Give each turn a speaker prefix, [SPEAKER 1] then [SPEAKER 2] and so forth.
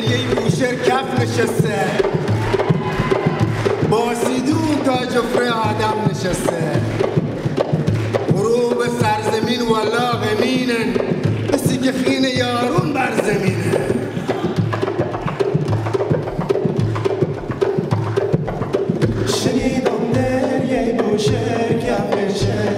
[SPEAKER 1] گریه بوشهر کف نشسته. باسیدون تا جفره آدم نشسته. غروب سرزمین والا غمینن مثل که خین یارون بر زمینه. شنیدم دریه بوشهر کف نشسته.